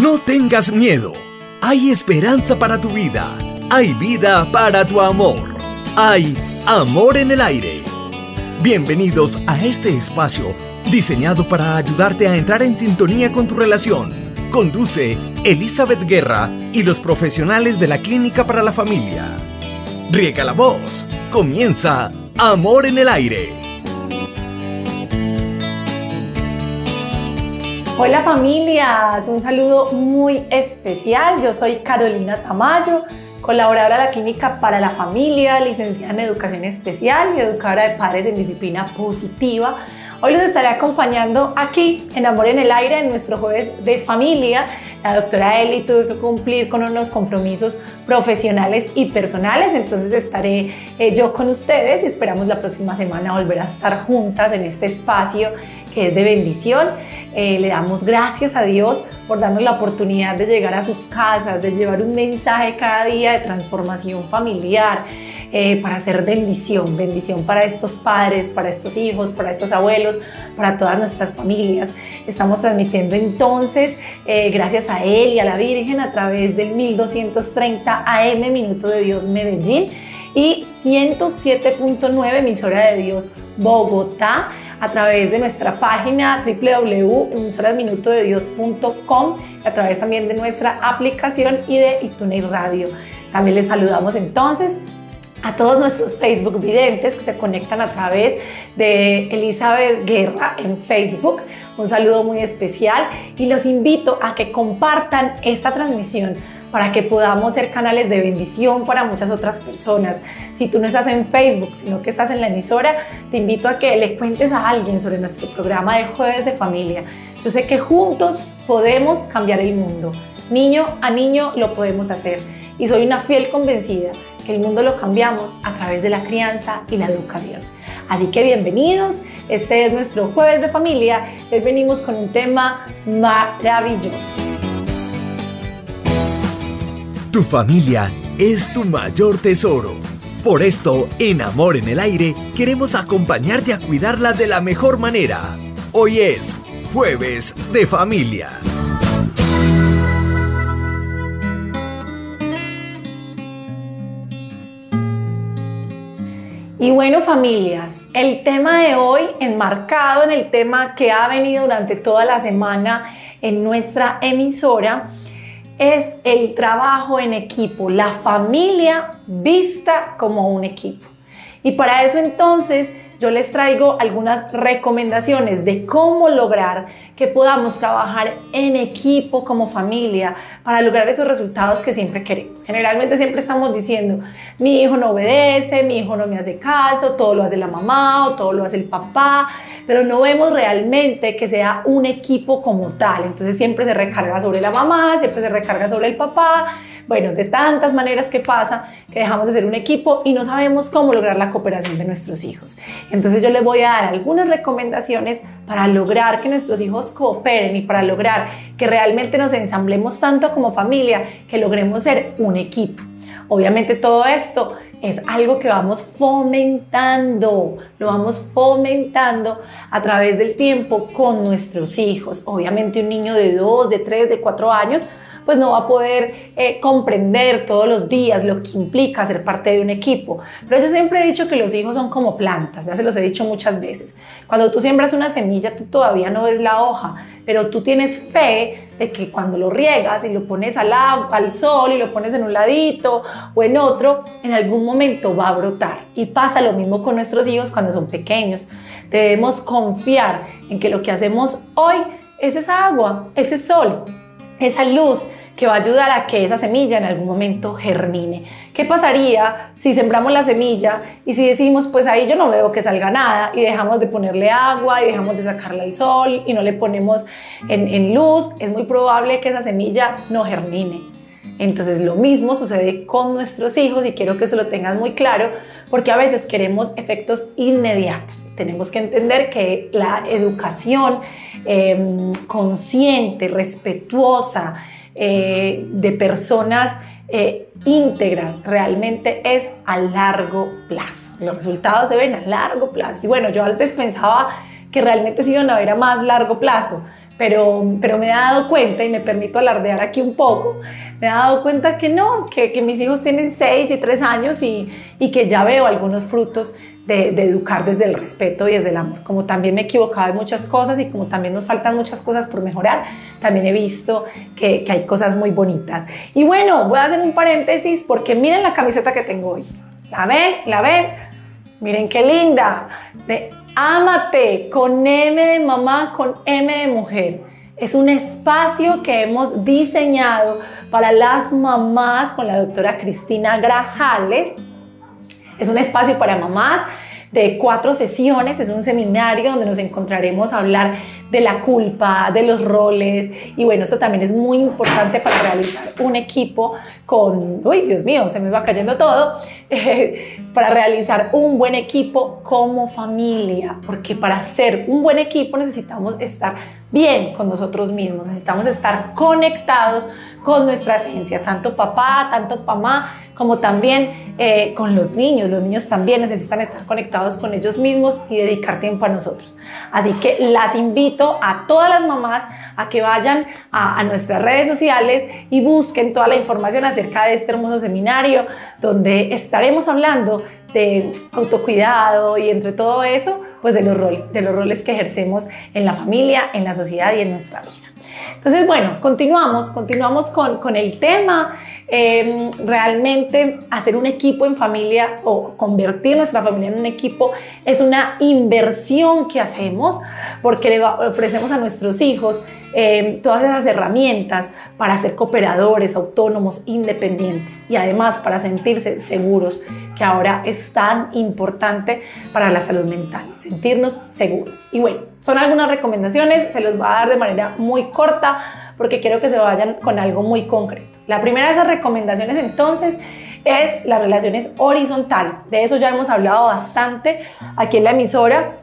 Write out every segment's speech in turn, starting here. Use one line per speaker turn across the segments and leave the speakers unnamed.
No tengas miedo. Hay esperanza para tu vida. Hay vida para tu amor. Hay amor en el aire. Bienvenidos a este espacio diseñado para ayudarte a entrar en sintonía con tu relación. Conduce Elizabeth Guerra y los profesionales de la Clínica para la Familia. Riega la voz. Comienza Amor en el Aire.
Hola familias, un saludo muy especial. Yo soy Carolina Tamayo, colaboradora de la Clínica para la Familia, licenciada en Educación Especial y educadora de padres en disciplina positiva. Hoy los estaré acompañando aquí en Amor en el Aire en nuestro jueves de familia. La doctora Eli tuvo que cumplir con unos compromisos profesionales y personales, entonces estaré eh, yo con ustedes y esperamos la próxima semana volver a estar juntas en este espacio que es de bendición. Eh, le damos gracias a Dios por darnos la oportunidad de llegar a sus casas, de llevar un mensaje cada día de transformación familiar, eh, para hacer bendición, bendición para estos padres, para estos hijos, para estos abuelos, para todas nuestras familias. Estamos transmitiendo entonces, eh, gracias a Él y a la Virgen, a través del 1230 AM Minuto de Dios Medellín y 107.9 emisora de Dios Bogotá a través de nuestra página www.emisorasminutodedios.com a través también de nuestra aplicación y de iTunes Radio. También les saludamos entonces a todos nuestros Facebook videntes que se conectan a través de Elizabeth Guerra en Facebook. Un saludo muy especial y los invito a que compartan esta transmisión para que podamos ser canales de bendición para muchas otras personas. Si tú no estás en Facebook, sino que estás en la emisora, te invito a que le cuentes a alguien sobre nuestro programa de jueves de familia. Yo sé que juntos podemos cambiar el mundo. Niño a niño lo podemos hacer. Y soy una fiel convencida que el mundo lo cambiamos a través de la crianza y la educación. Así que bienvenidos, este es nuestro jueves de familia. Hoy venimos con un tema maravilloso.
Tu familia es tu mayor tesoro. Por esto, en Amor en el Aire, queremos acompañarte a cuidarla de la mejor manera. Hoy es jueves de familia.
Y bueno, familias, el tema de hoy, enmarcado en el tema que ha venido durante toda la semana en nuestra emisora, es el trabajo en equipo, la familia vista como un equipo. Y para eso entonces yo les traigo algunas recomendaciones de cómo lograr que podamos trabajar en equipo como familia para lograr esos resultados que siempre queremos. Generalmente siempre estamos diciendo, mi hijo no obedece, mi hijo no me hace caso, todo lo hace la mamá o todo lo hace el papá, pero no vemos realmente que sea un equipo como tal. Entonces siempre se recarga sobre la mamá, siempre se recarga sobre el papá, bueno, de tantas maneras que pasa que dejamos de ser un equipo y no sabemos cómo lograr la cooperación de nuestros hijos. Entonces yo les voy a dar algunas recomendaciones para lograr que nuestros hijos cooperen y para lograr que realmente nos ensamblemos tanto como familia, que logremos ser un equipo. Obviamente todo esto es algo que vamos fomentando, lo vamos fomentando a través del tiempo con nuestros hijos. Obviamente un niño de 2, de 3, de 4 años pues no va a poder eh, comprender todos los días lo que implica ser parte de un equipo. Pero yo siempre he dicho que los hijos son como plantas, ya se los he dicho muchas veces. Cuando tú siembras una semilla, tú todavía no ves la hoja, pero tú tienes fe de que cuando lo riegas y lo pones al, al sol y lo pones en un ladito o en otro, en algún momento va a brotar. Y pasa lo mismo con nuestros hijos cuando son pequeños. Debemos confiar en que lo que hacemos hoy es esa agua, ese sol, esa luz que va a ayudar a que esa semilla en algún momento germine. ¿Qué pasaría si sembramos la semilla y si decimos, pues ahí yo no veo que salga nada y dejamos de ponerle agua y dejamos de sacarle al sol y no le ponemos en, en luz? Es muy probable que esa semilla no germine. Entonces lo mismo sucede con nuestros hijos y quiero que se lo tengan muy claro porque a veces queremos efectos inmediatos. Tenemos que entender que la educación em, consciente, respetuosa, eh, de personas eh, íntegras realmente es a largo plazo. Los resultados se ven a largo plazo. Y bueno, yo antes pensaba que realmente se iban a ver a más largo plazo, pero, pero me he dado cuenta y me permito alardear aquí un poco, me he dado cuenta que no, que, que mis hijos tienen 6 y 3 años y, y que ya veo algunos frutos de, educar desde el respeto y desde el amor. Como también me he equivocado en muchas cosas y como también nos faltan muchas cosas por mejorar, también he visto que, que hay cosas muy bonitas. Y bueno, voy a hacer un paréntesis porque miren la camiseta que tengo hoy. ¿La ven? ¿La ven? Miren qué linda. De Ámate con M de mamá, con M de mujer. Es un espacio que hemos diseñado para las mamás con la doctora Cristina Grajales. Es un espacio para mamás de cuatro sesiones, es un seminario donde nos encontraremos a hablar de la culpa, de los roles y bueno, eso también es muy importante para realizar un equipo con, uy Dios mío, se me va cayendo todo, para realizar un buen equipo como familia, porque para ser un buen equipo necesitamos estar bien con nosotros mismos, necesitamos estar conectados con nuestra esencia, tanto papá, tanto mamá, como también eh, con los niños. Los niños también necesitan estar conectados con ellos mismos y dedicar tiempo a nosotros. Así que las invito a todas las mamás a que vayan a, a, nuestras redes sociales y busquen toda la información acerca de este hermoso seminario donde estaremos hablando de autocuidado y entre todo eso, pues de los roles, de los roles que ejercemos en la familia, en la sociedad y en nuestra vida. Entonces, bueno, continuamos, continuamos con, con el tema. Em, realmente hacer un equipo en familia o convertir nuestra familia en un equipo es una inversión que hacemos porque le ofrecemos a nuestros hijos em, todas esas herramientas para ser cooperadores, autónomos, independientes y además para sentirse seguros, que ahora es tan importante para la salud mental, sentirnos seguros. Y bueno, son algunas recomendaciones, se los va a dar de manera muy corta porque quiero que se vayan con algo muy concreto. La primera de esas recomendaciones entonces es las relaciones horizontales. De eso ya hemos hablado bastante aquí en la emisora.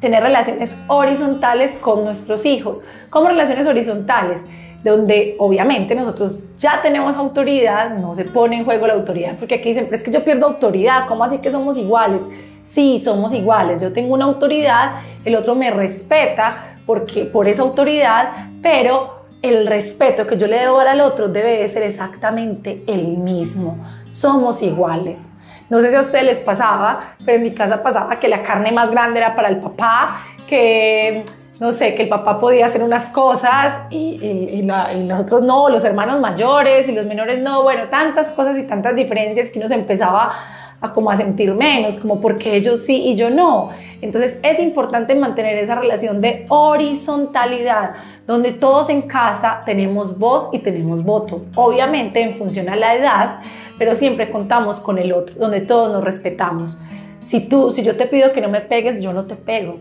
Tener relaciones horizontales con nuestros hijos. como relaciones horizontales? Donde obviamente nosotros ya tenemos autoridad, no se pone en juego la autoridad, porque aquí dicen, pero es que yo pierdo autoridad, ¿cómo así que somos iguales? Sí, somos iguales, yo tengo una autoridad, el otro me respeta porque por esa autoridad, pero el respeto que yo le debo al otro debe de ser exactamente el mismo. Somos iguales. No sé si a ustedes les pasaba, pero en mi casa pasaba que la carne más grande era para el papá, que no sé, que el papá podía hacer unas cosas y, y, los otros no, los hermanos mayores y los menores no, bueno, tantas cosas y tantas diferencias que uno se empezaba a como a sentir menos, como porque ellos sí y yo no. Entonces es importante mantener esa relación de horizontalidad, donde todos en casa tenemos voz y tenemos voto. Obviamente en función a la edad, pero siempre contamos con el otro, donde todos nos respetamos. Si tú, si yo te pido que no me pegues, yo no te pego.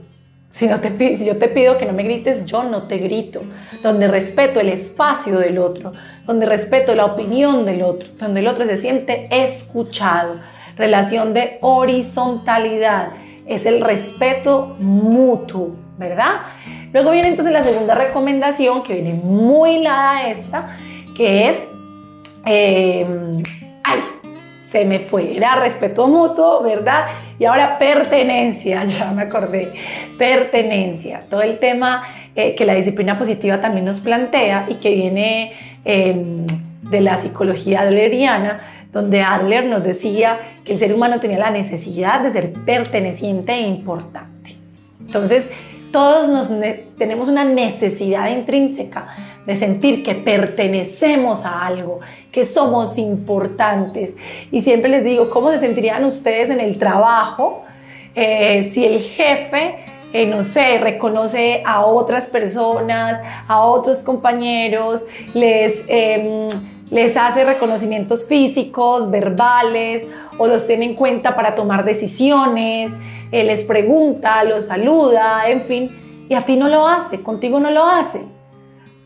Si, no te, yo te pido que no me grites, yo no te grito. Donde respeto el espacio del otro, donde respeto la opinión del otro, donde el otro se siente escuchado relación de horizontalidad, es el respeto mutuo, ¿verdad? Luego viene entonces la segunda recomendación, que viene muy lada a esta, que es, ay, se me fue, era respeto mutuo, ¿verdad? Y ahora pertenencia, ya me acordé, pertenencia, todo el tema eh, que la disciplina positiva también nos plantea y que viene em, de la psicología adleriana, donde Adler nos decía que el ser humano tenía la necesidad de ser perteneciente e importante. Entonces, todos nos tenemos una necesidad intrínseca de sentir que pertenecemos a algo, que somos importantes. Y siempre les digo, ¿cómo se sentirían ustedes en el trabajo eh, si el jefe, eh, no sé, reconoce a otras personas, a otros compañeros, les... Em, les hace reconocimientos físicos, verbales, o los tiene en cuenta para tomar decisiones, eh, les pregunta, los saluda, en fin, y a ti no lo hace, contigo no lo hace.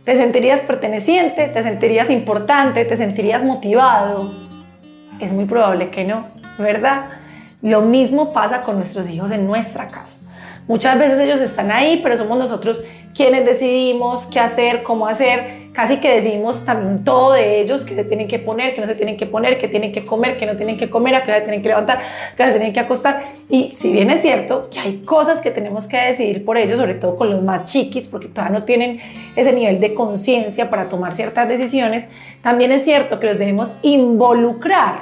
Te sentirías perteneciente, te sentirías importante, te sentirías motivado. Es muy probable que no, ¿verdad? Lo mismo pasa con nuestros hijos en nuestra casa. Muchas veces ellos están ahí, pero somos nosotros quienes decidimos qué hacer, cómo hacer, casi que decimos también todo de ellos, que se tienen que poner, que no se tienen que poner, que tienen que comer, que no tienen que comer, a qué hora tienen que levantar, que se tienen que acostar. Y si bien es cierto que hay cosas que tenemos que decidir por ellos, sobre todo con los más chiquis, porque todavía no tienen ese nivel de conciencia para tomar ciertas decisiones, también es cierto que los debemos involucrar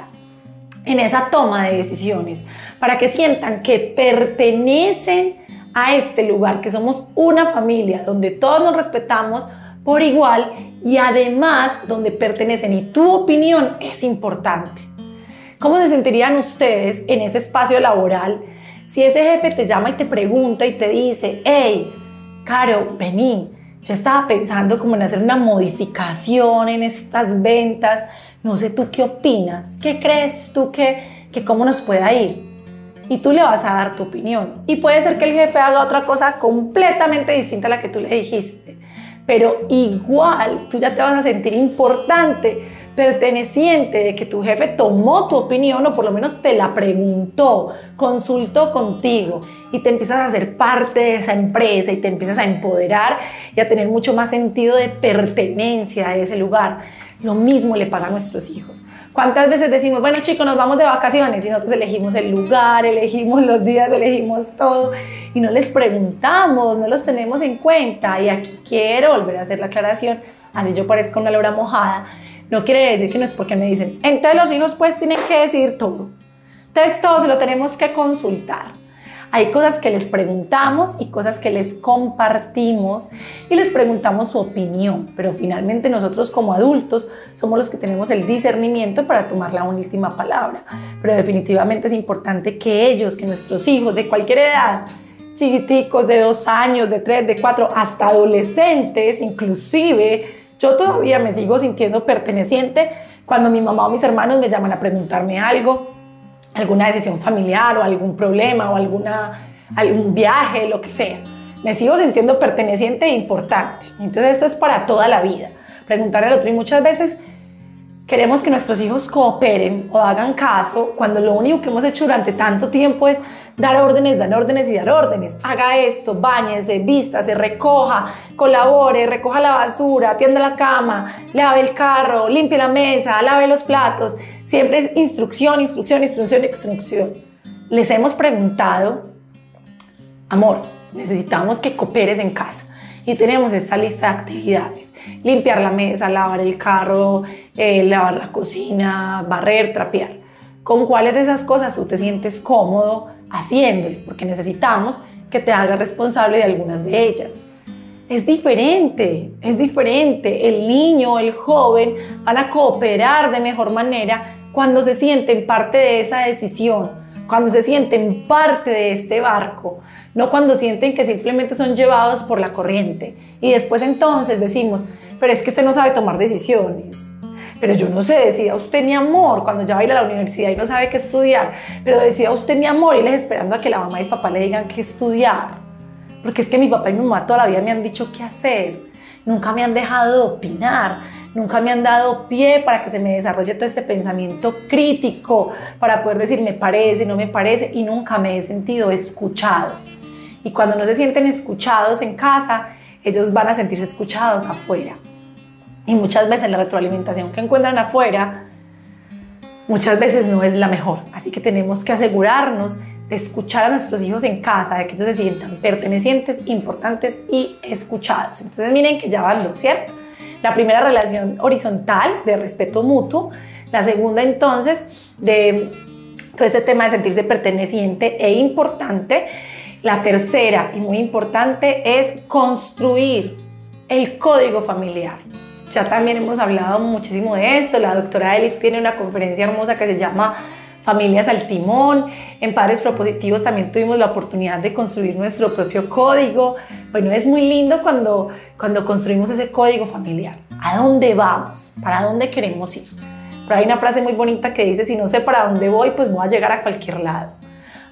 en esa toma de decisiones para que sientan que pertenecen a este lugar, que somos una familia donde todos nos respetamos por igual y además donde pertenecen y tu opinión es importante. ¿Cómo se sentirían ustedes en ese espacio laboral si ese jefe te llama y te pregunta y te dice, hey, Caro, vení, yo estaba pensando como en hacer una modificación en estas ventas, no sé tú qué opinas, qué crees tú que, que cómo nos pueda ir? Y tú le vas a dar tu opinión. Y puede ser que el jefe haga otra cosa completamente distinta a la que tú le dijiste, pero igual tú ya te vas a sentir importante perteneciente de que tu jefe tomó tu opinión o por lo menos te la preguntó, consultó contigo y te empiezas a hacer parte de esa empresa y te empiezas a empoderar y a tener mucho más sentido de pertenencia a ese lugar. Lo mismo le pasa a nuestros hijos. ¿Cuántas veces decimos, bueno chicos, nos vamos de vacaciones y nosotros elegimos el lugar, elegimos los días, elegimos todo y no les preguntamos, no los tenemos en cuenta? Y aquí quiero volver a hacer la aclaración, así yo parezco una lora mojada no quiere decir que no es porque me dicen, entonces los hijos pues tienen que decir todo. Entonces todo lo tenemos que consultar. Hay cosas que les preguntamos y cosas que les compartimos y les preguntamos su opinión, pero finalmente nosotros como adultos somos los que tenemos el discernimiento para tomar la última palabra. Pero definitivamente es importante que ellos, que nuestros hijos de cualquier edad, chiquiticos de dos años, de tres, de cuatro, hasta adolescentes, inclusive, yo todavía me sigo sintiendo perteneciente cuando mi mamá o mis hermanos me llaman a preguntarme algo, alguna decisión familiar o algún problema o alguna, algún viaje, lo que sea. Me sigo sintiendo perteneciente e importante. Entonces esto es para toda la vida. Preguntar al otro y muchas veces queremos que nuestros hijos cooperen o hagan caso cuando lo único que hemos hecho durante tanto tiempo es dar órdenes, dar órdenes y dar órdenes. Haga esto, bañese, vístase, recoja, colabore, recoja la basura, atienda la cama, lave el carro, limpie la mesa, lave los platos. Siempre es instrucción, instrucción, instrucción, instrucción. Les hemos preguntado, amor, necesitamos que cooperes en casa. Y tenemos esta lista de actividades. Limpiar la mesa, lavar el carro, eh, lavar la cocina, barrer, trapear. ¿Con cuáles de esas cosas tú te sientes cómodo haciéndolo? Porque necesitamos que te hagas responsable de algunas de ellas. Es diferente, es diferente. El niño, el joven van a cooperar de mejor manera cuando se sienten parte de esa decisión, cuando se sienten parte de este barco, no cuando sienten que simplemente son llevados por la corriente. Y después entonces decimos, pero es que este no sabe tomar decisiones pero yo no sé, decida usted mi amor cuando ya va a a la universidad y no sabe qué estudiar, pero decida usted mi amor y les esperando a que la mamá y papá le digan qué estudiar. Porque es que mi papá y mi mamá toda la vida me han dicho qué hacer, nunca me han dejado opinar, nunca me han dado pie para que se me desarrolle todo este pensamiento crítico, para poder decir me parece, no me parece, y nunca me he sentido escuchado. Y cuando no se sienten escuchados en casa, ellos van a sentirse escuchados afuera. Y muchas veces la retroalimentación que encuentran afuera, muchas veces no es la mejor. Así que tenemos que asegurarnos de escuchar a nuestros hijos en casa, de que ellos se sientan pertenecientes, importantes y escuchados. Entonces miren que ya van dos, ¿cierto? La primera relación horizontal de respeto mutuo, la segunda entonces de todo ese tema de sentirse perteneciente e importante. La tercera y muy importante es construir el código familiar. Ya también hemos hablado muchísimo de esto. La doctora Eli tiene una conferencia hermosa que se llama Familias al Timón. En Padres Propositivos también tuvimos la oportunidad de construir nuestro propio código. Bueno, es muy lindo cuando, cuando construimos ese código familiar. ¿A dónde vamos? ¿Para dónde queremos ir? Pero hay una frase muy bonita que dice, si no sé para dónde voy, pues voy a llegar a cualquier lado.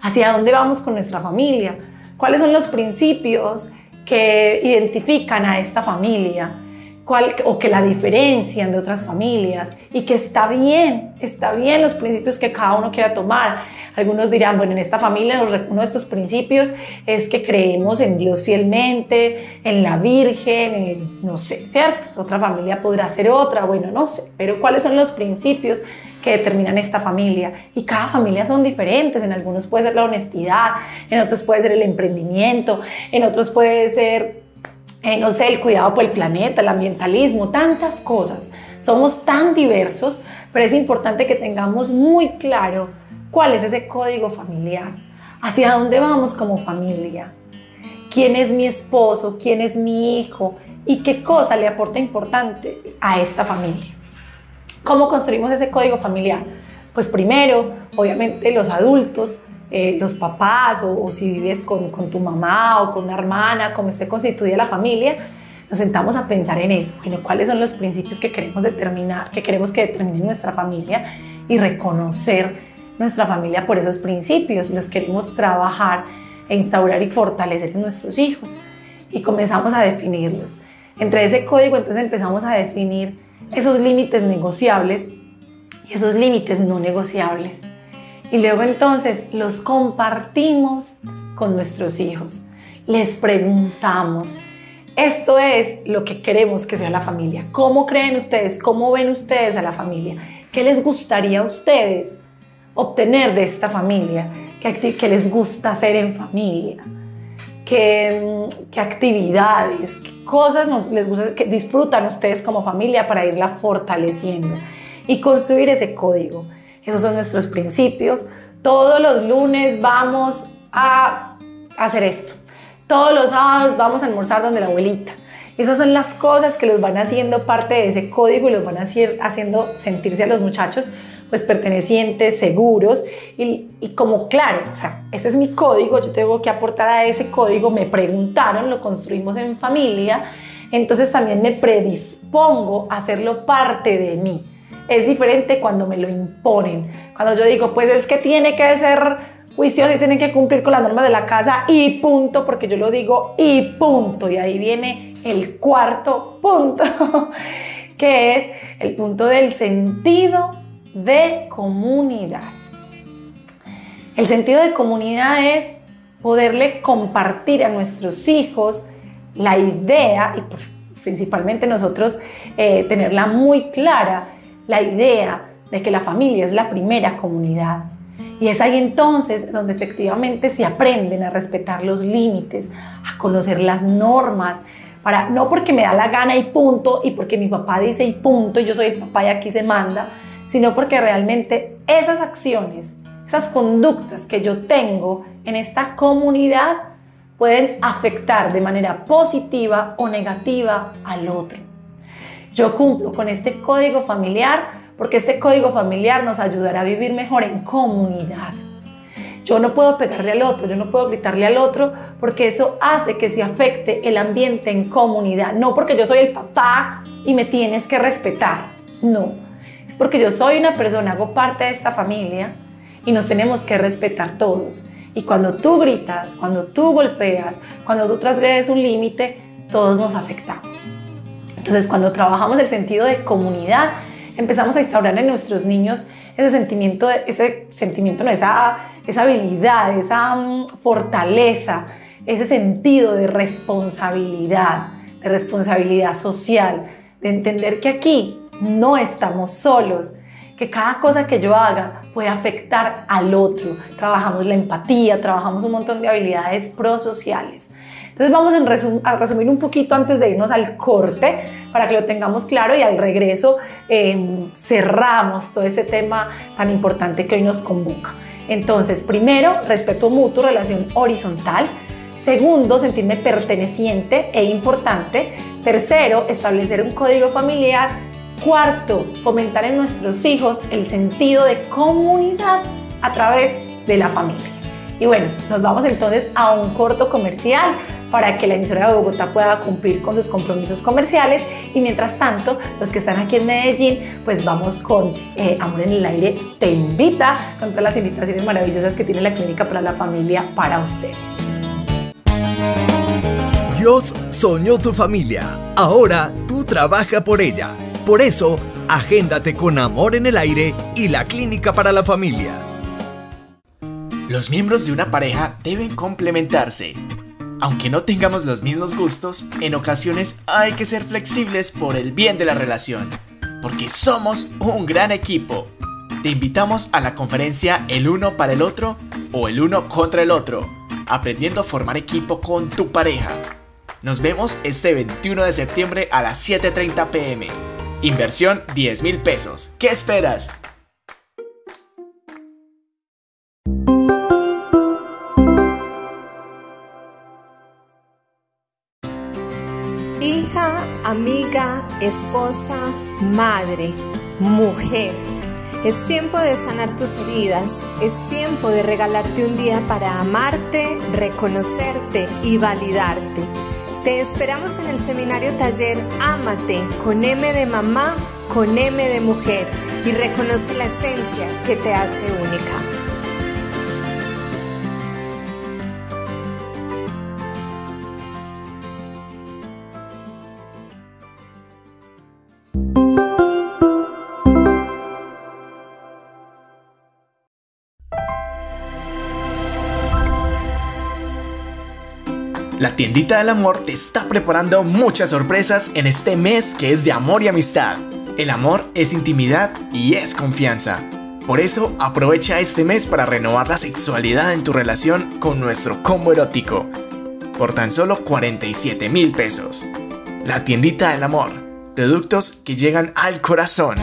¿Hacia dónde vamos con nuestra familia? ¿Cuáles son los principios que identifican a esta familia? O que la diferencian de otras familias y que está bien, está bien los principios que cada uno quiera tomar. Algunos dirán, bueno, en esta familia uno de estos principios es que creemos en Dios fielmente, en la Virgen, no sé, ¿cierto? Otra familia podrá ser otra, bueno, no sé, pero ¿cuáles son los principios que determinan esta familia? Y cada familia son diferentes, en algunos puede ser la honestidad, en otros puede ser el emprendimiento, en otros puede ser eh, no sé, el cuidado por el planeta, el ambientalismo, tantas cosas. Somos tan diversos, pero es importante que tengamos muy claro cuál es ese código familiar, hacia dónde vamos como familia, quién es mi esposo, quién es mi hijo y qué cosa le aporta importante a esta familia. ¿Cómo construimos ese código familiar? Pues primero, obviamente los adultos eh, los papás o, si vives con, con, tu mamá o con una hermana, cómo esté constituida la familia, nos sentamos a pensar en eso, bueno, cuáles son los principios que queremos determinar, que queremos que determine nuestra familia y reconocer nuestra familia por esos principios, los queremos trabajar e instaurar y fortalecer en nuestros hijos. Y comenzamos a definirlos. Entre ese código entonces empezamos a definir esos límites negociables y esos límites no negociables y luego entonces los compartimos con nuestros hijos. Les preguntamos, esto es lo que queremos que sea la familia. ¿Cómo creen ustedes? ¿Cómo ven ustedes a la familia? ¿Qué les gustaría a ustedes obtener de esta familia? ¿Qué, les gusta hacer en familia? ¿Qué, qué actividades? ¿Qué cosas nos, les gusta, que disfrutan ustedes como familia para irla fortaleciendo? Y construir ese código. Esos son nuestros principios. Todos los lunes vamos a hacer esto. Todos los sábados vamos a almorzar donde la abuelita. Esas son las cosas que los van haciendo parte de ese código y los van haciendo sentirse a los muchachos pues pertenecientes, seguros y, y, como claro, o sea, ese es mi código, yo tengo que aportar a ese código, me preguntaron, lo construimos en familia, entonces también me predispongo a hacerlo parte de mí. Es diferente cuando me lo imponen. Cuando yo digo, pues es que tiene que ser juicioso y tiene que cumplir con las normas de la casa y punto, porque yo lo digo y punto. Y ahí viene el cuarto punto, que es el punto del sentido de comunidad. El sentido de comunidad es poderle compartir a nuestros hijos la idea y principalmente nosotros eh, tenerla muy clara la idea de que la familia es la primera comunidad. Y es ahí entonces donde efectivamente se aprenden a respetar los límites, a conocer las normas, para no porque me da la gana y punto, y porque mi papá dice y punto, y yo soy el papá y aquí se manda, sino porque realmente esas acciones, esas conductas que yo tengo en esta comunidad pueden afectar de manera positiva o negativa al otro. Yo cumplo con este código familiar porque este código familiar nos ayudará a vivir mejor en comunidad. Yo no puedo pegarle al otro, yo no puedo gritarle al otro porque eso hace que se afecte el ambiente en comunidad. No porque yo soy el papá y me tienes que respetar. No, es porque yo soy una persona, hago parte de esta familia y nos tenemos que respetar todos. Y cuando tú gritas, cuando tú golpeas, cuando tú transgredes un límite, todos nos afectamos. Entonces, cuando trabajamos el sentido de comunidad, empezamos a instaurar en nuestros niños ese sentimiento, ese sentimiento, no, esa, esa habilidad, esa mm, fortaleza, ese sentido de responsabilidad, de responsabilidad social, de entender que aquí no estamos solos, que cada cosa que yo haga puede afectar al otro. Trabajamos la empatía, trabajamos un montón de habilidades prosociales. Entonces vamos a resumir un poquito antes de irnos al corte para que lo tengamos claro y al regreso em, cerramos todo este tema tan importante que hoy nos convoca. Entonces, primero, respeto mutuo, relación horizontal. Segundo, sentirme perteneciente e importante. Tercero, establecer un código familiar. Cuarto, fomentar en nuestros hijos el sentido de comunidad a través de la familia. Y bueno, nos vamos entonces a un corto comercial para que la emisora de Bogotá pueda cumplir con sus compromisos comerciales. Y mientras tanto, los que están aquí en Medellín, pues vamos con eh, Amor en el Aire Te Invita, con todas las invitaciones maravillosas que tiene la Clínica para la Familia para ustedes.
Dios soñó tu familia. Ahora tú trabaja por ella. Por eso, agéndate con Amor en el Aire y la Clínica para la Familia.
Los miembros de una pareja deben complementarse. Aunque no tengamos los mismos gustos, en ocasiones hay que ser flexibles por el bien de la relación, porque somos un gran equipo. Te invitamos a la conferencia El uno para el otro o el uno contra el otro, aprendiendo a formar equipo con tu pareja. Nos vemos este 21 de septiembre a las 7.30 pm. Inversión 10 mil pesos. ¿Qué esperas?
Amiga, esposa, madre, mujer. Es tiempo de sanar tus heridas, es tiempo de regalarte un día para amarte, reconocerte y validarte. Te esperamos en el seminario taller Ámate con M de mamá, con M de mujer y reconoce la esencia que te hace única.
La tiendita del amor te está preparando muchas sorpresas en este mes que es de amor y amistad. El amor es intimidad y es confianza. Por eso aprovecha este mes para renovar la sexualidad en tu relación con nuestro combo erótico. Por tan solo 47 mil pesos. La tiendita del amor. Productos que llegan al corazón.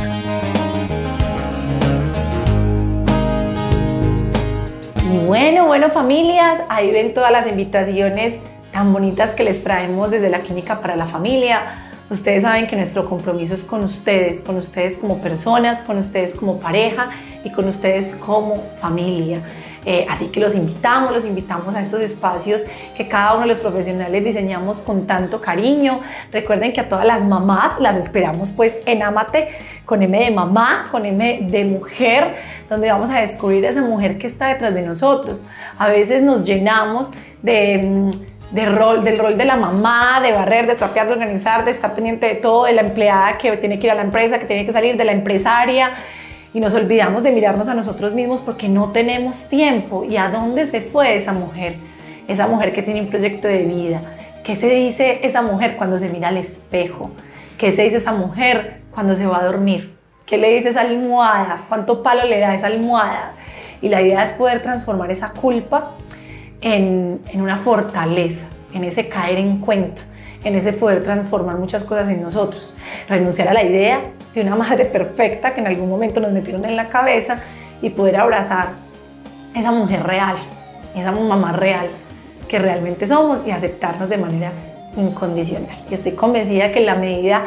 Y bueno, bueno familias, ahí ven todas las invitaciones tan bonitas que les traemos desde la Clínica para la Familia. Ustedes saben que nuestro compromiso es con ustedes, con ustedes como personas, con ustedes como pareja y con ustedes como familia. Eh, así que los invitamos, los invitamos a estos espacios que cada uno de los profesionales diseñamos con tanto cariño. Recuerden que a todas las mamás las esperamos pues en Amate con M de mamá, con M de mujer, donde vamos a descubrir esa mujer que está detrás de nosotros. A veces nos llenamos de mm, rol, del rol de la mamá, de barrer, de trapear, de organizar, de estar pendiente de todo, de la empleada que tiene que ir a la empresa, que tiene que salir, de la empresaria. Y nos olvidamos de mirarnos a nosotros mismos porque no tenemos tiempo. ¿Y a dónde se fue esa mujer? Esa mujer que tiene un proyecto de vida. ¿Qué se dice esa mujer cuando se mira al espejo? ¿Qué se dice esa mujer cuando se va a dormir? ¿Qué le dice esa almohada? ¿Cuánto palo le da esa almohada? Y la idea es poder transformar esa culpa en, una fortaleza, en ese caer en cuenta, en ese poder transformar muchas cosas en nosotros. Renunciar a la idea de una madre perfecta que en algún momento nos metieron en la cabeza y poder abrazar esa mujer real, esa mamá real que realmente somos y aceptarnos de manera incondicional. Y estoy convencida que la medida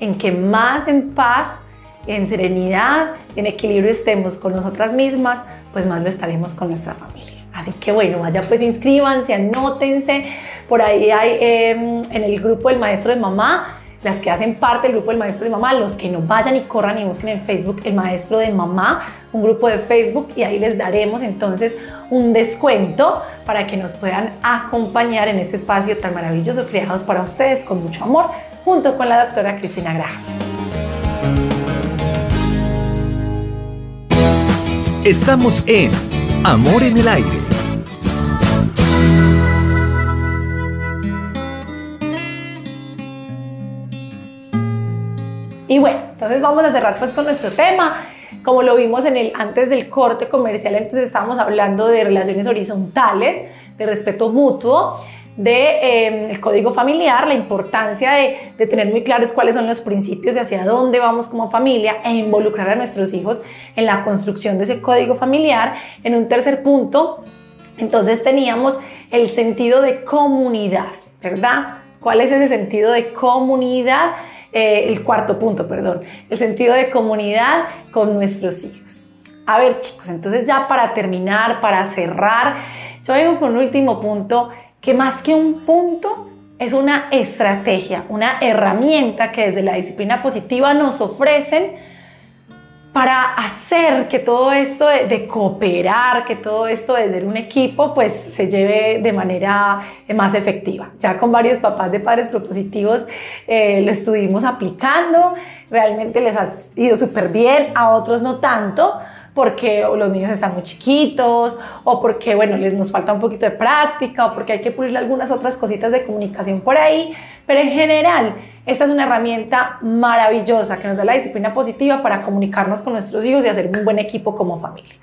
en que más en paz, en serenidad, en equilibrio estemos con nosotras mismas, pues más lo estaremos con nuestra familia. Así que bueno, vaya pues inscríbanse, anótense. Por ahí hay em, en el grupo del maestro de mamá, las que hacen parte del grupo del maestro de mamá, los que no vayan y corran y busquen en Facebook el maestro de mamá, un grupo de Facebook y ahí les daremos entonces un descuento para que nos puedan acompañar en este espacio tan maravilloso creados para ustedes con mucho amor junto con la doctora Cristina Graham.
Estamos en Amor en el Aire.
Y bueno, entonces vamos a cerrar pues con nuestro tema. Como lo vimos en el antes del corte comercial, entonces estábamos hablando de relaciones horizontales, de respeto mutuo, de em, código familiar, la importancia de, de, tener muy claros cuáles son los principios y hacia dónde vamos como familia e involucrar a nuestros hijos en la construcción de ese código familiar. En un tercer punto, entonces teníamos el sentido de comunidad, ¿verdad? ¿Cuál es ese sentido de comunidad? Eh, el cuarto punto, perdón, el sentido de comunidad con nuestros hijos. A ver chicos, entonces ya para terminar, para cerrar, yo vengo con un último punto que más que un punto es una estrategia, una herramienta que desde la disciplina positiva nos ofrecen para hacer que todo esto de, cooperar, que todo esto de ser un equipo, pues se lleve de manera más efectiva. Ya con varios papás de padres propositivos eh, lo estuvimos aplicando, realmente les ha ido súper bien, a otros no tanto, porque los niños están muy chiquitos o porque, bueno, les nos falta un poquito de práctica o porque hay que pulir algunas otras cositas de comunicación por ahí, pero en general, esta es una herramienta maravillosa que nos da la disciplina positiva para comunicarnos con nuestros hijos y hacer un buen equipo como familia.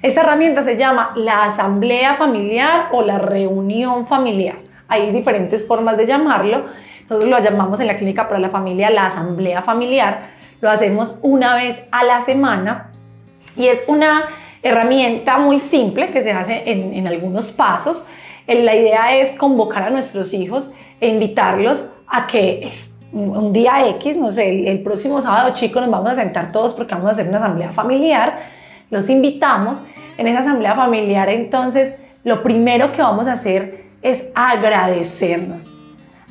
Esta herramienta se llama la asamblea familiar o la reunión familiar. Hay diferentes formas de llamarlo. Nosotros lo llamamos en la clínica para la familia la asamblea familiar. Lo hacemos una vez a la semana y es una herramienta muy simple que se hace en, algunos pasos. La idea es convocar a nuestros hijos e invitarlos a que un día X, no sé, el, próximo sábado chico nos vamos a sentar todos porque vamos a hacer una asamblea familiar. Los invitamos. En esa asamblea familiar entonces lo primero que vamos a hacer es agradecernos.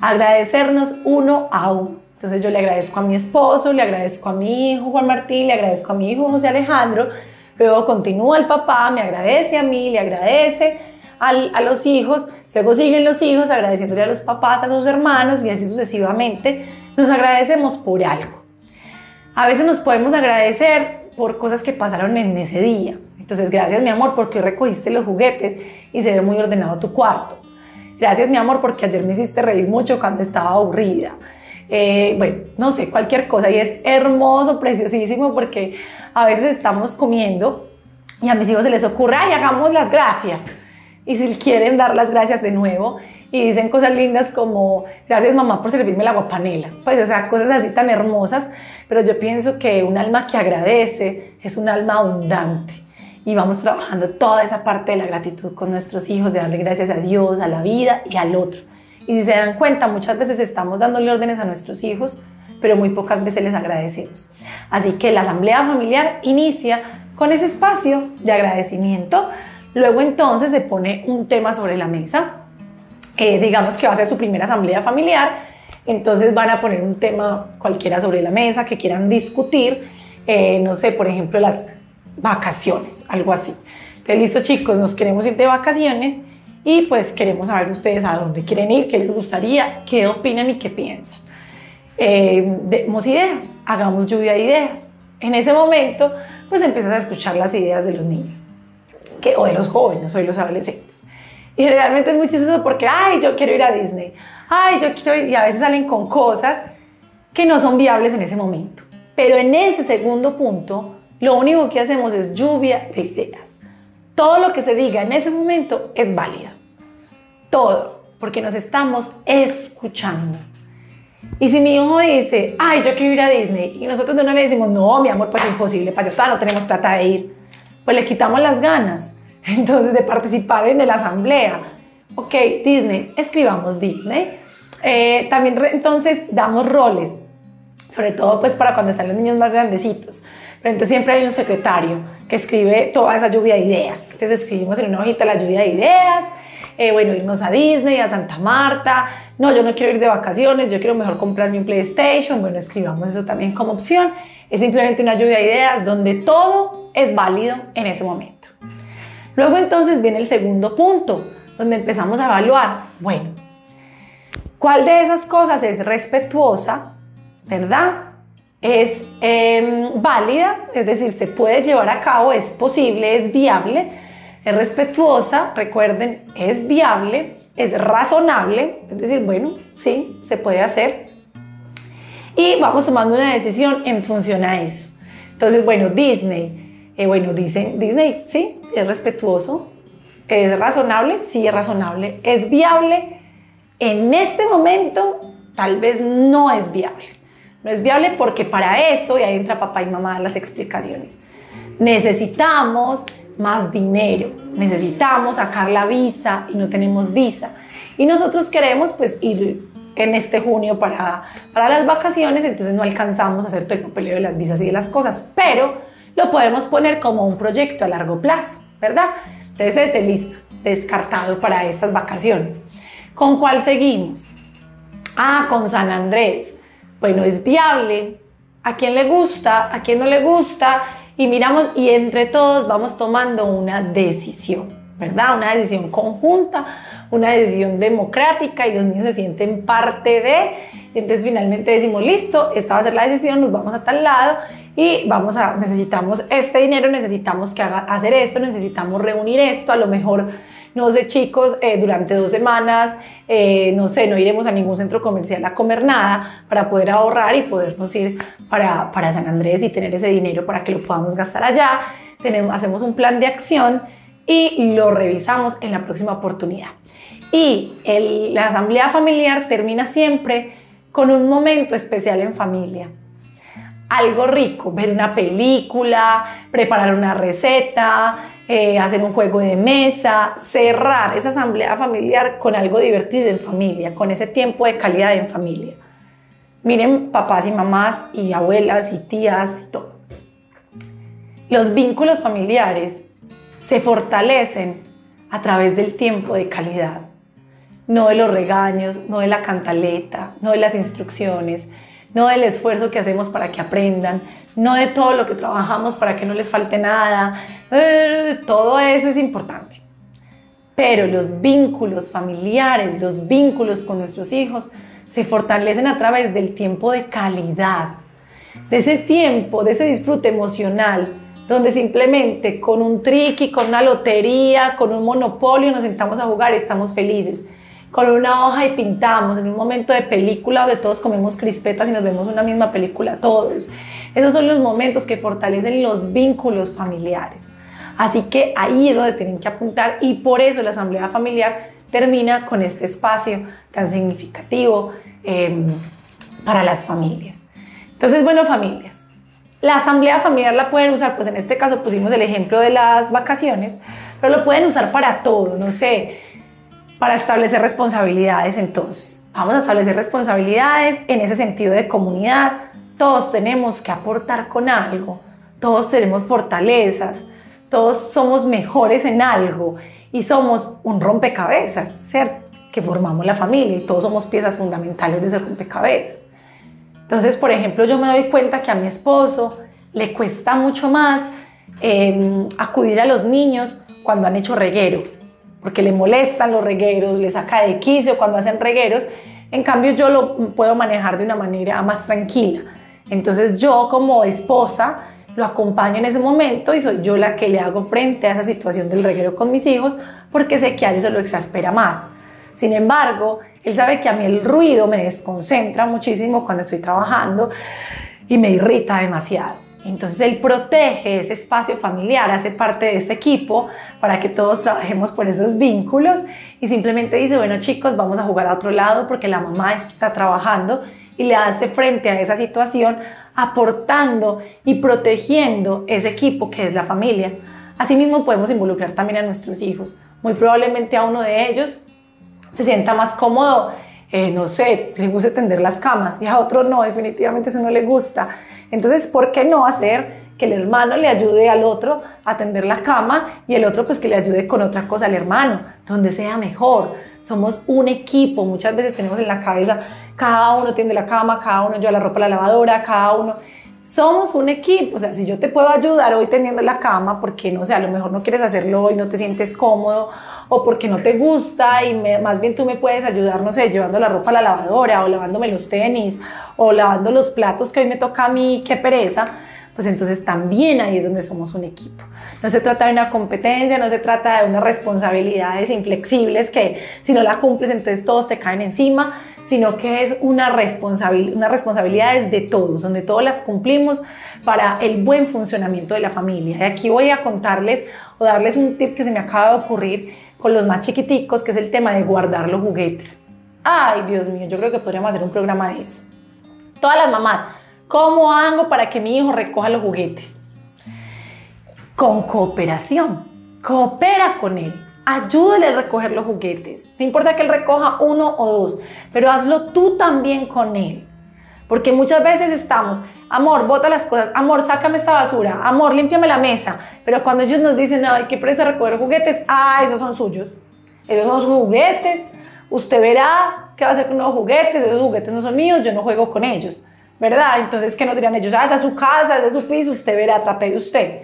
Agradecernos uno a uno. Entonces yo le agradezco a mi esposo, le agradezco a mi hijo Juan Martín, le agradezco a mi hijo José Alejandro. Luego continúa el papá, me agradece a mí, le agradece a los hijos. Luego siguen los hijos agradeciéndole a los papás, a sus hermanos y así sucesivamente. Nos agradecemos por algo. A veces nos podemos agradecer por cosas que pasaron en ese día. Entonces, gracias mi amor porque recogiste los juguetes y se ve muy ordenado tu cuarto. Gracias mi amor porque ayer me hiciste reír mucho cuando estaba aburrida. Eh, bueno, no sé, cualquier cosa. Y es hermoso, preciosísimo, porque a veces estamos comiendo y a mis hijos se les ocurre, ay, hagamos las gracias. Y si quieren dar las gracias de nuevo y dicen cosas lindas como, gracias mamá por servirme la guapanela. Pues, o sea, cosas así tan hermosas. Pero yo pienso que un alma que agradece es un alma abundante y vamos trabajando toda esa parte de la gratitud con nuestros hijos, de darle gracias a Dios, a la vida y al otro. Y si se dan cuenta, muchas veces estamos dándole órdenes a nuestros hijos, pero muy pocas veces les agradecemos. Así que la asamblea familiar inicia con ese espacio de agradecimiento. Luego entonces se pone un tema sobre la mesa. Eh, digamos que va a ser su primera asamblea familiar. Entonces van a poner un tema cualquiera sobre la mesa que quieran discutir. Eh, no sé, por ejemplo, las vacaciones, algo así. Entonces, listo chicos, nos queremos ir de vacaciones y pues queremos saber ustedes a dónde quieren ir, qué les gustaría, qué opinan y qué piensan. Eh, demos ideas, hagamos lluvia de ideas. En ese momento, pues empiezas a escuchar las ideas de los niños, que, o de los jóvenes o de los adolescentes. Y realmente es muy chistoso porque, ay, yo quiero ir a Disney, ay, yo quiero ir, y a veces salen con cosas que no son viables en ese momento. Pero en ese segundo punto, lo único que hacemos es lluvia de ideas todo lo que se diga en ese momento es válido. Todo, porque nos estamos escuchando. Y si mi hijo dice, ay, yo quiero ir a Disney, y nosotros no le decimos, no, mi amor, pues imposible, para allá no tenemos plata de ir, pues le quitamos las ganas, entonces, de participar en la asamblea. Ok, Disney, escribamos Disney. Eh, también entonces damos roles, sobre todo pues para cuando están los niños más grandecitos. Entonces siempre hay un secretario que escribe toda esa lluvia de ideas. Entonces escribimos en una hojita la lluvia de ideas, eh, bueno, irnos a Disney, a Santa Marta, no, yo no quiero ir de vacaciones, yo quiero mejor comprarme un PlayStation, bueno, escribamos eso también como opción. Es simplemente una lluvia de ideas donde todo es válido en ese momento. Luego entonces viene el segundo punto, donde empezamos a evaluar, bueno, ¿cuál de esas cosas es respetuosa, verdad? Es em, válida, es decir, se puede llevar a cabo, es posible, es viable, es respetuosa, recuerden, es viable, es razonable, es decir, bueno, sí, se puede hacer. Y vamos tomando una decisión en función a eso. Entonces, bueno, Disney, eh, bueno, dicen, Disney, sí, es respetuoso, es razonable, sí es razonable, es viable. En este momento, tal vez no es viable no es viable porque para eso, y ahí entra papá y mamá las explicaciones, necesitamos más dinero, necesitamos sacar la visa y no tenemos visa. Y nosotros queremos pues ir en este junio para, para las vacaciones, entonces no alcanzamos a hacer todo el papeleo de las visas y de las cosas, pero lo podemos poner como un proyecto a largo plazo, ¿verdad? Entonces ese listo, descartado para estas vacaciones. ¿Con cuál seguimos? Ah, con San Andrés bueno, es viable, a quién le gusta, a quién no le gusta, y miramos y entre todos vamos tomando una decisión. ¿verdad? Una decisión conjunta, una decisión democrática y los niños se sienten parte de, y entonces finalmente decimos, listo, esta va a ser la decisión, nos vamos a tal lado y vamos a, necesitamos este dinero, necesitamos que haga, hacer esto, necesitamos reunir esto, a lo mejor, no sé chicos, eh, durante dos semanas, eh, no sé, no iremos a ningún centro comercial a comer nada para poder ahorrar y podernos ir para, para San Andrés y tener ese dinero para que lo podamos gastar allá. Tenemos, hacemos un plan de acción y lo revisamos en la próxima oportunidad. Y la asamblea familiar termina siempre con un momento especial en familia. Algo rico, ver una película, preparar una receta, eh, hacer un juego de mesa, cerrar esa asamblea familiar con algo divertido en familia, con ese tiempo de calidad en familia. Miren, papás y mamás y abuelas y tías y todo. Los vínculos familiares se fortalecen a través del tiempo de calidad, no de los regaños, no de la cantaleta, no de las instrucciones, no del esfuerzo que hacemos para que aprendan, no de todo lo que trabajamos para que no les falte nada, eh, todo eso es importante. Pero los vínculos familiares, los vínculos con nuestros hijos, se fortalecen a través del tiempo de calidad, de ese tiempo, de ese disfrute emocional, donde simplemente con un triqui, con una lotería, con un monopolio nos sentamos a jugar y estamos felices. Con una hoja y pintamos en un momento de película donde todos comemos crispetas y nos vemos una misma película todos. Esos son los momentos que fortalecen los vínculos familiares. Así que ahí es donde tienen que apuntar y por eso la asamblea familiar termina con este espacio tan significativo em, para las familias. Entonces, bueno, familias, la asamblea familiar la pueden usar, pues en este caso pusimos el ejemplo de las vacaciones, pero lo pueden usar para todo, no sé, para establecer responsabilidades entonces. Vamos a establecer responsabilidades en ese sentido de comunidad. Todos tenemos que aportar con algo, todos tenemos fortalezas, todos somos mejores en algo y somos un rompecabezas, ¿cierto? Que formamos la familia y todos somos piezas fundamentales de ese rompecabezas. Entonces, por ejemplo, yo me doy cuenta que a mi esposo le cuesta mucho más em, acudir a los niños cuando han hecho reguero, porque le molestan los regueros, le saca de quicio cuando hacen regueros. En cambio, yo lo puedo manejar de una manera más tranquila. Entonces, yo como esposa lo acompaño en ese momento y soy yo la que le hago frente a esa situación del reguero con mis hijos, porque sé que a él eso lo exaspera más. Sin embargo, él sabe que a mí el ruido me desconcentra muchísimo cuando estoy trabajando y me irrita demasiado. Entonces él protege ese espacio familiar, hace parte de ese equipo para que todos trabajemos por esos vínculos y simplemente dice, bueno chicos, vamos a jugar a otro lado porque la mamá está trabajando y le hace frente a esa situación aportando y protegiendo ese equipo que es la familia. Asimismo podemos involucrar también a nuestros hijos. Muy probablemente a uno de ellos se sienta más cómodo, eh, no sé, le gusta tender las camas y a otro no, definitivamente eso no le gusta. Entonces, ¿por qué no hacer que el hermano le ayude al otro a tender la cama y el otro pues que le ayude con otra cosa al hermano, donde sea mejor. Somos un equipo, muchas veces tenemos en la cabeza, cada uno tiende la cama, cada uno lleva la ropa a la lavadora, cada uno... Somos un equipo, o sea, si yo te puedo ayudar hoy tendiendo la cama, porque no sé, a lo mejor no quieres hacerlo hoy, no te sientes cómodo, o porque no te gusta y más bien tú me puedes ayudar, no sé, llevando la ropa a la lavadora o lavándome los tenis o lavando los platos que hoy me toca a mí, qué pereza, pues entonces también ahí es donde somos un equipo. No se trata de una competencia, no se trata de unas responsabilidades inflexibles que si no la cumples entonces todos te caen encima, sino que es una, responsabilidad una responsabilidad de todos, donde todos las cumplimos para el buen funcionamiento de la familia. Y aquí voy a contarles o darles un tip que se me acaba de ocurrir con los más chiquiticos, que es el tema de guardar los juguetes. Ay, Dios mío, yo creo que podríamos hacer un programa de eso. Todas las mamás, ¿cómo hago para que mi hijo recoja los juguetes? Con cooperación. Coopera con él. Ayúdale a recoger los juguetes. No importa que él recoja uno o dos, pero hazlo tú también con él. Porque muchas veces estamos, amor, bota las cosas, amor, sácame esta basura, amor, límpiame la mesa. Pero cuando ellos nos dicen, ay, qué presa recoger juguetes, ah, esos son suyos. Esos son sus juguetes. Usted verá qué va a hacer con los juguetes. Esos juguetes no son míos, yo no juego con ellos. ¿Verdad? Entonces, ¿qué nos dirán ellos? Ah, esa es su casa, ese es su piso, usted verá, trapee usted.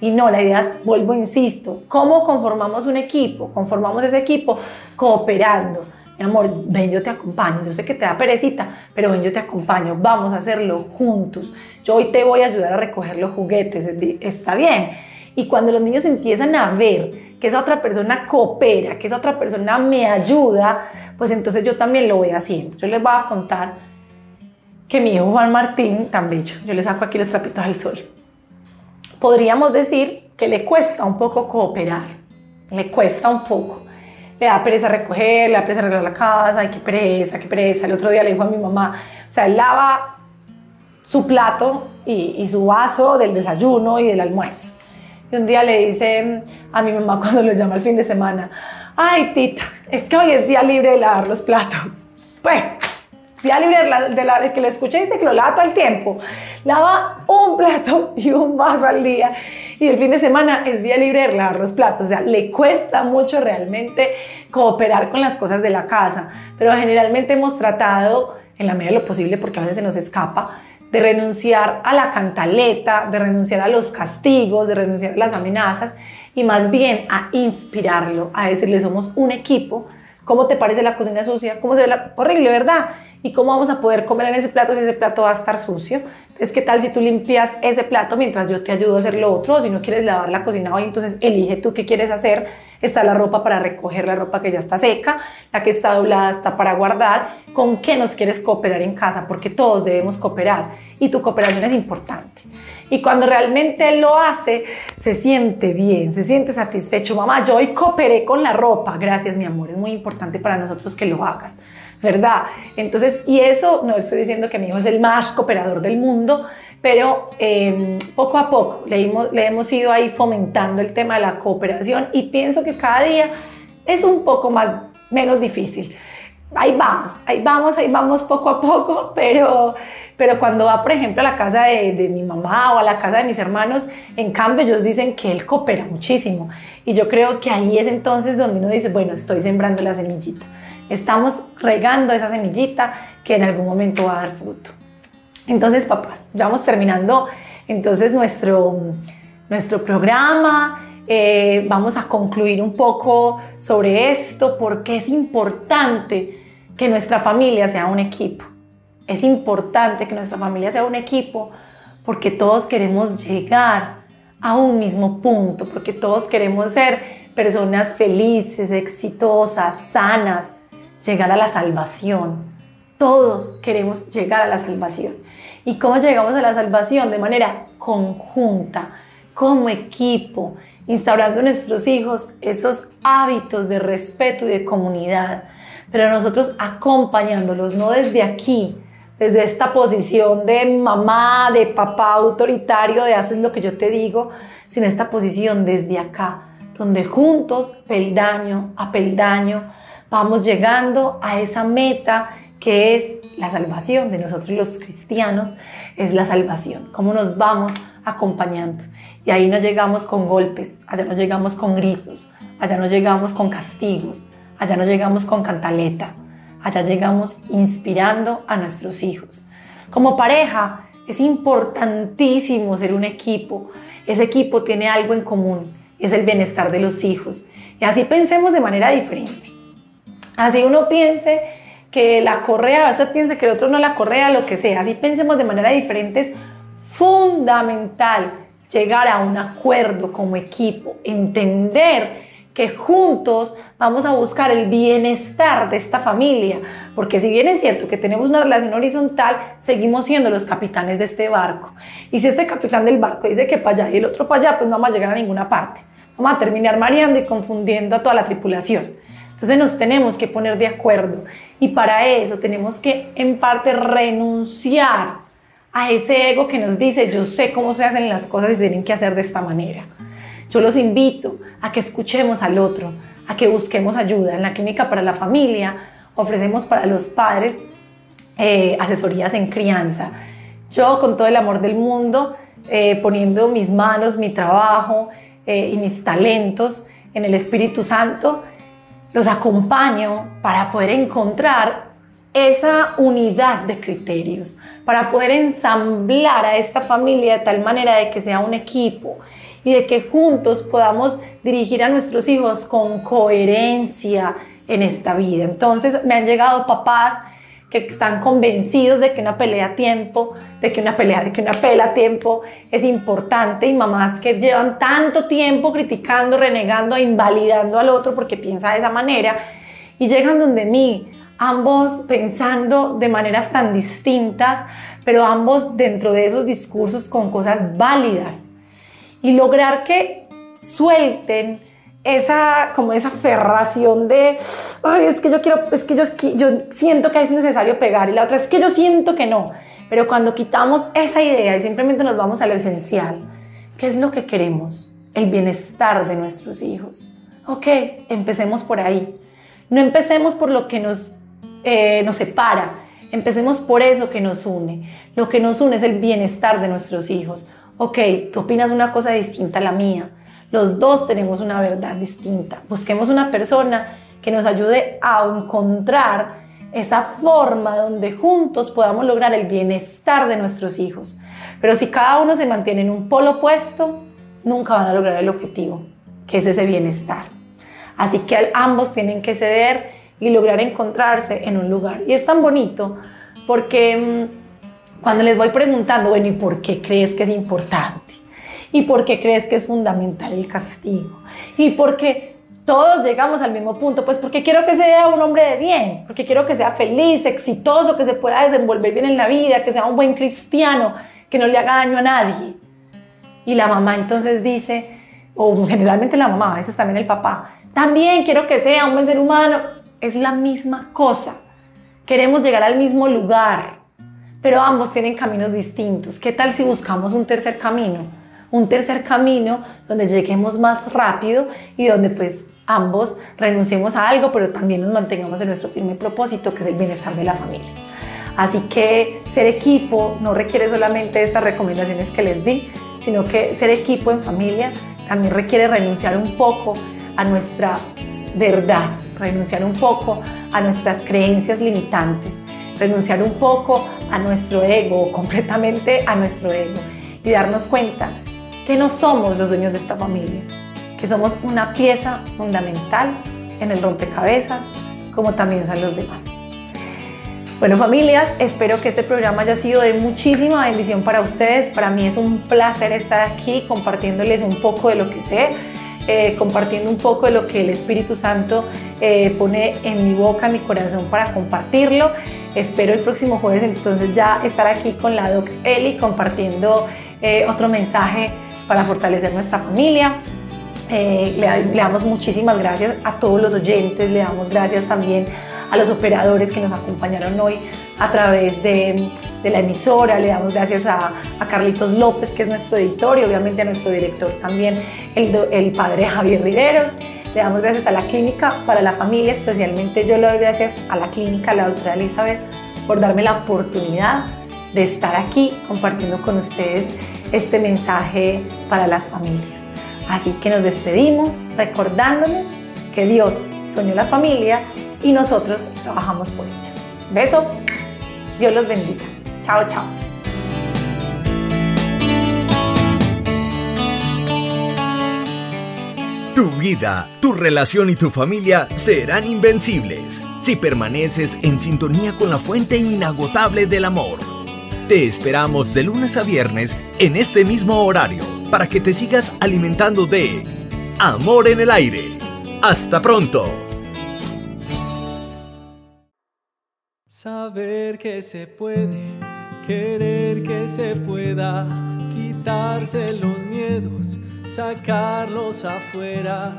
Y no, la idea es, vuelvo, insisto, ¿cómo conformamos un equipo? Conformamos ese equipo cooperando. Mi amor, ven, yo te acompaño. Yo sé que te da perecita, pero ven, yo te acompaño. Vamos a hacerlo juntos. Yo hoy te voy a ayudar a recoger los juguetes. Está bien. Y cuando los niños empiezan a ver que esa otra persona coopera, que esa otra persona me ayuda, pues entonces yo también lo voy haciendo. Yo les voy a contar que mi hijo Juan Martín, tan bello, yo le saco aquí los trapitos al sol. Podríamos decir que le cuesta un poco cooperar, le cuesta un poco. Le da pereza recoger, le da pereza arreglar la casa, ay, qué pereza, qué pereza. El otro día le dijo a mi mamá, o sea, él lava su plato y, y su vaso del desayuno y del almuerzo. Y un día le dice a mi mamá cuando lo llama el fin de semana, ay tita, es que hoy es día libre de lavar los platos. Pues, día libre de la, que lo escuché dice que lo lava todo el tiempo. Lava un plato y un vaso al día. Y el fin de semana es día libre de lavar los platos. O sea, le cuesta mucho realmente cooperar con las cosas de la casa. Pero generalmente hemos tratado, en la medida de lo posible, porque a veces se nos escapa, de renunciar a la cantaleta, de renunciar a los castigos, de renunciar a las amenazas y más bien a inspirarlo, a decirle somos un equipo, ¿cómo te parece la cocina sucia? ¿Cómo se ve la horrible, verdad? ¿Y cómo vamos a poder comer en ese plato si ese plato va a estar sucio? Entonces, ¿qué tal si tú limpias ese plato mientras yo te ayudo a hacer lo otro? Si no quieres lavar la cocina hoy, entonces elige tú qué quieres hacer. Está la ropa para recoger la ropa que ya está seca, la que está doblada está para guardar. ¿Con qué nos quieres cooperar en casa? Porque todos debemos cooperar y tu cooperación es importante. Y cuando realmente él lo hace, se siente bien, se siente satisfecho. Mamá, yo hoy cooperé con la ropa. Gracias, mi amor. Es muy importante para nosotros que lo hagas. ¿verdad? Entonces, y eso, no estoy diciendo que mi hijo es el más cooperador del mundo, pero em, poco a poco le hemos, le hemos ido ahí fomentando el tema de la cooperación y pienso que cada día es un poco más, menos difícil. Ahí vamos, ahí vamos, ahí vamos poco a poco, pero, pero cuando va, por ejemplo, a la casa de, de, mi mamá o a la casa de mis hermanos, en cambio ellos dicen que él coopera muchísimo. Y yo creo que ahí es entonces donde uno dice, bueno, estoy sembrando la semillita estamos regando esa semillita que en algún momento va a dar fruto. Entonces, papás, ya vamos terminando entonces nuestro, nuestro programa. Eh, vamos a concluir un poco sobre esto porque es importante que nuestra familia sea un equipo. Es importante que nuestra familia sea un equipo porque todos queremos llegar a un mismo punto, porque todos queremos ser personas felices, exitosas, sanas, llegar a la salvación. Todos queremos llegar a la salvación. ¿Y cómo llegamos a la salvación? De manera conjunta, como equipo, instaurando en nuestros hijos esos hábitos de respeto y de comunidad, pero nosotros acompañándolos, no desde aquí, desde esta posición de mamá, de papá autoritario, de haces lo que yo te digo, sino esta posición desde acá, donde juntos, peldaño a peldaño, vamos llegando a esa meta que es la salvación de nosotros los cristianos, es la salvación, cómo nos vamos acompañando. Y ahí no llegamos con golpes, allá no llegamos con gritos, allá no llegamos con castigos, allá no llegamos con cantaleta, allá llegamos inspirando a nuestros hijos. Como pareja es importantísimo ser un equipo, ese equipo tiene algo en común, es el bienestar de los hijos. Y así pensemos de manera diferente. Así uno piense que la correa, a veces piense que el otro no la correa, lo que sea, así pensemos de manera diferente, es fundamental llegar a un acuerdo como equipo, entender que juntos vamos a buscar el bienestar de esta familia, porque si bien es cierto que tenemos una relación horizontal, seguimos siendo los capitanes de este barco. Y si este capitán del barco dice que para allá y el otro para allá, pues no vamos a llegar a ninguna parte. Vamos a terminar mareando y confundiendo a toda la tripulación. Entonces nos tenemos que poner de acuerdo y para eso tenemos que en parte renunciar a ese ego que nos dice yo sé cómo se hacen las cosas y tienen que hacer de esta manera. Yo los invito a que escuchemos al otro, a que busquemos ayuda. En la clínica para la familia ofrecemos para los padres eh, asesorías en crianza. Yo con todo el amor del mundo, eh, poniendo mis manos, mi trabajo eh, y mis talentos en el Espíritu Santo, los acompaño para poder encontrar esa unidad de criterios, para poder ensamblar a esta familia de tal manera de que sea un equipo y de que juntos podamos dirigir a nuestros hijos con coherencia en esta vida. Entonces me han llegado papás que están convencidos de que una pelea a tiempo, de que una pelea, de que una pelea a tiempo es importante y mamás que llevan tanto tiempo criticando, renegando, invalidando al otro porque piensa de esa manera y llegan donde mí, ambos pensando de maneras tan distintas, pero ambos dentro de esos discursos con cosas válidas y lograr que suelten esa como esa ferración de Ay, es que yo quiero es que yo, yo siento que es necesario pegar y la otra es que yo siento que no pero cuando quitamos esa idea y simplemente nos vamos a lo esencial qué es lo que queremos el bienestar de nuestros hijos. Ok empecemos por ahí. No empecemos por lo que nos eh, nos separa. Empecemos por eso que nos une. Lo que nos une es el bienestar de nuestros hijos ok tú opinas una cosa distinta a la mía los dos tenemos una verdad distinta. Busquemos una persona que nos ayude a encontrar esa forma donde juntos podamos lograr el bienestar de nuestros hijos. Pero si cada uno se mantiene en un polo opuesto, nunca van a lograr el objetivo, que es ese bienestar. Así que ambos tienen que ceder y lograr encontrarse en un lugar. Y es tan bonito porque mm, cuando les voy preguntando, bueno, ¿y por qué crees que es importante? ¿Y por qué crees que es fundamental el castigo? ¿Y por qué todos llegamos al mismo punto? Pues porque quiero que sea un hombre de bien, porque quiero que sea feliz, exitoso, que se pueda desenvolver bien en la vida, que sea un buen cristiano, que no le haga daño a nadie. Y la mamá entonces dice, o generalmente la mamá, a veces también el papá, también quiero que sea un buen ser humano. Es la misma cosa. Queremos llegar al mismo lugar, pero ambos tienen caminos distintos. ¿Qué tal si buscamos un tercer camino? un tercer camino donde lleguemos más rápido y donde pues ambos renunciemos a algo, pero también nos mantengamos en nuestro firme propósito, que es el bienestar de la familia. Así que ser equipo no requiere solamente estas recomendaciones que les di, sino que ser equipo en familia también requiere renunciar un poco a nuestra verdad, renunciar un poco a nuestras creencias limitantes, renunciar un poco a nuestro ego, completamente a nuestro ego y darnos cuenta que no somos los dueños de esta familia, que somos una pieza fundamental en el rompecabezas, como también son los demás. Bueno, familias, espero que este programa haya sido de muchísima bendición para ustedes. Para mí es un placer estar aquí compartiéndoles un poco de lo que sé, eh, compartiendo un poco de lo que el Espíritu Santo eh, pone en mi boca, en mi corazón para compartirlo. Espero el próximo jueves entonces ya estar aquí con la Doc Eli compartiendo eh, otro mensaje para fortalecer nuestra familia. Eh, le, damos muchísimas gracias a todos los oyentes, le damos gracias también a los operadores que nos acompañaron hoy a través de, de la emisora, le damos gracias a, a, Carlitos López, que es nuestro editor, y obviamente a nuestro director también, el, el padre Javier Riveros. Le damos gracias a la clínica para la familia, especialmente yo le doy gracias a la clínica, a la doctora Elizabeth, por darme la oportunidad de estar aquí compartiendo con ustedes este mensaje para las familias. Así que nos despedimos recordándoles que Dios soñó la familia y nosotros trabajamos por ella. Beso, Dios los bendiga. Chao, chao.
Tu vida, tu relación y tu familia serán invencibles si permaneces en sintonía con la fuente inagotable del amor te esperamos de lunes a viernes en este mismo horario para que te sigas alimentando de Amor en el Aire. Hasta pronto.
Saber que se puede, querer que se pueda, quitarse los miedos, sacarlos afuera,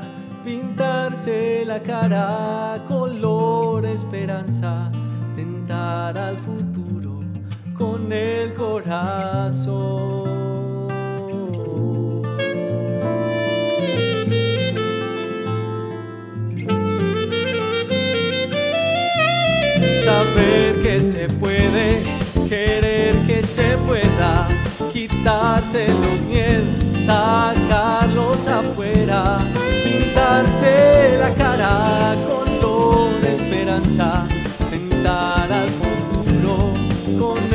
pintarse la cara, color esperanza, tentar al futuro con el corazón. Saber que se puede, querer que se pueda, quitarse los miedos, sacarlos afuera, pintarse la cara con toda esperanza, tentar al futuro con